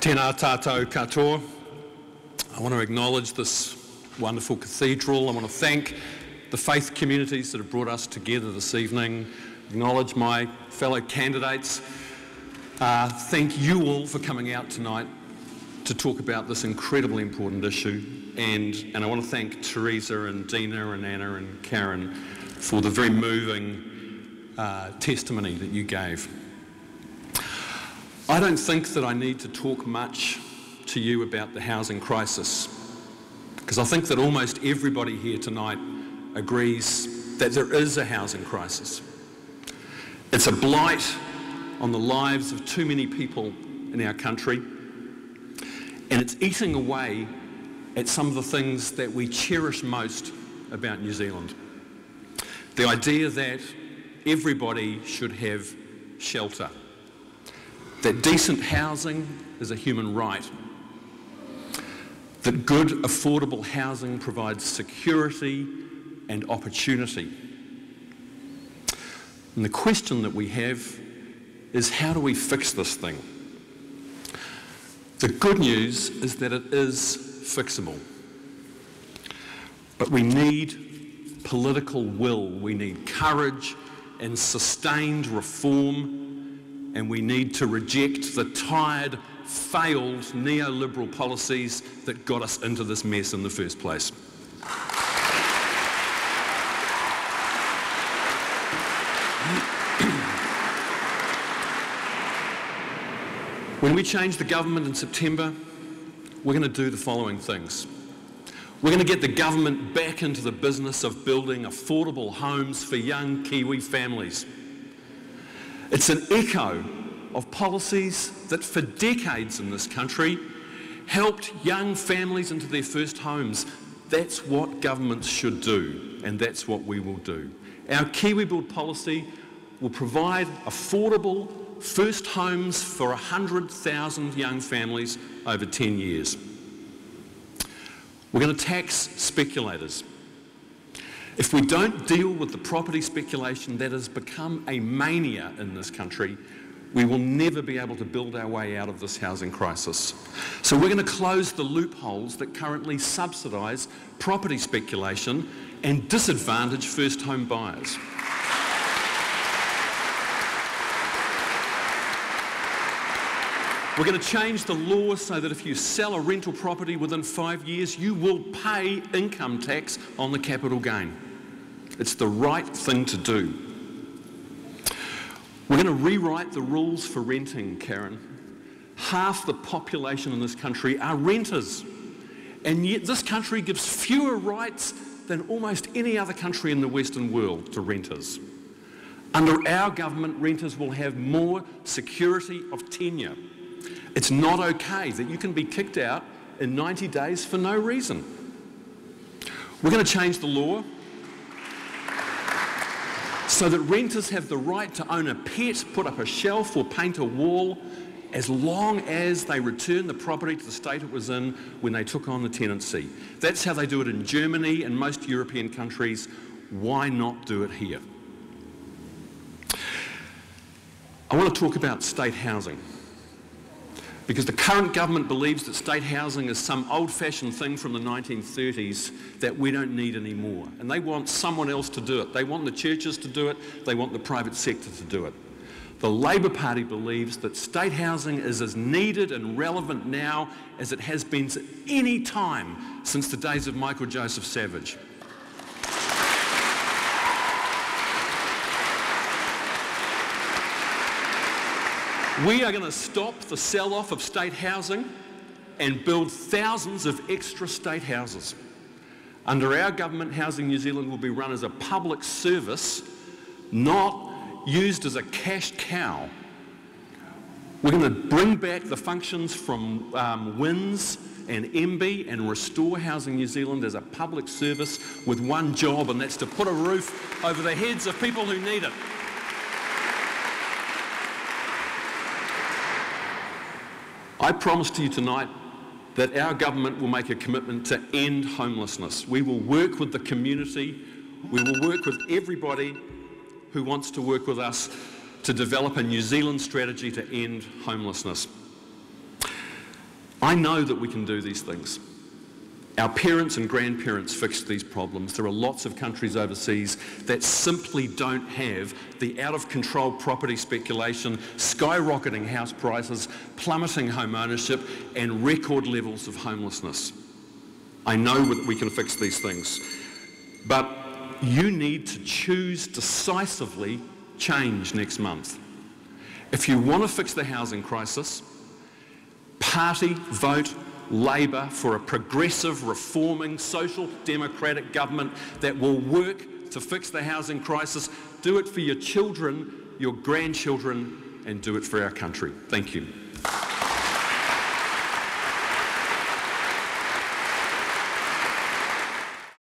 Tēnā tātou katoa. I want to acknowledge this wonderful cathedral. I want to thank the faith communities that have brought us together this evening, acknowledge my fellow candidates. Uh, thank you all for coming out tonight to talk about this incredibly important issue. And, and I want to thank Teresa and Dina and Anna and Karen for the very moving uh, testimony that you gave. I don't think that I need to talk much to you about the housing crisis because I think that almost everybody here tonight agrees that there is a housing crisis. It's a blight on the lives of too many people in our country and it's eating away at some of the things that we cherish most about New Zealand. The idea that everybody should have shelter that decent housing is a human right, that good, affordable housing provides security and opportunity. And the question that we have is how do we fix this thing? The good news is that it is fixable. But we need political will, we need courage and sustained reform and we need to reject the tired, failed neoliberal policies that got us into this mess in the first place. When we change the government in September, we're going to do the following things. We're going to get the government back into the business of building affordable homes for young Kiwi families. It's an echo of policies that for decades in this country helped young families into their first homes. That's what governments should do, and that's what we will do. Our Kiwi Build policy will provide affordable first homes for 100,000 young families over 10 years. We're going to tax speculators. If we don't deal with the property speculation that has become a mania in this country, we will never be able to build our way out of this housing crisis. So we're going to close the loopholes that currently subsidise property speculation and disadvantage first home buyers. We're going to change the law so that if you sell a rental property within five years, you will pay income tax on the capital gain. It's the right thing to do. We're going to rewrite the rules for renting, Karen. Half the population in this country are renters. And yet this country gives fewer rights than almost any other country in the Western world to renters. Under our government, renters will have more security of tenure. It's not okay that you can be kicked out in 90 days for no reason. We're going to change the law so that renters have the right to own a pet, put up a shelf or paint a wall as long as they return the property to the state it was in when they took on the tenancy. That's how they do it in Germany and most European countries. Why not do it here? I want to talk about state housing because the current government believes that state housing is some old-fashioned thing from the 1930s that we don't need anymore. And they want someone else to do it. They want the churches to do it. They want the private sector to do it. The Labour Party believes that state housing is as needed and relevant now as it has been at any time since the days of Michael Joseph Savage. We are going to stop the sell-off of state housing and build thousands of extra state houses. Under our government, Housing New Zealand will be run as a public service, not used as a cash cow. We're going to bring back the functions from um, WINZ and MB and restore Housing New Zealand as a public service with one job, and that's to put a roof over the heads of people who need it. I promise to you tonight that our government will make a commitment to end homelessness. We will work with the community We will work with everybody who wants to work with us to develop a New Zealand strategy to end homelessness. I know that we can do these things. Our parents and grandparents fixed these problems. There are lots of countries overseas that simply don't have the out of control property speculation, skyrocketing house prices, plummeting home ownership, and record levels of homelessness. I know that we can fix these things. But you need to choose decisively change next month. If you want to fix the housing crisis, party vote Labour for a progressive, reforming, social democratic government that will work to fix the housing crisis. Do it for your children, your grandchildren, and do it for our country. Thank you.